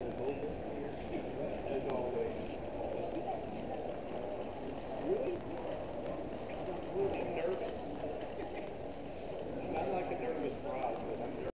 mobile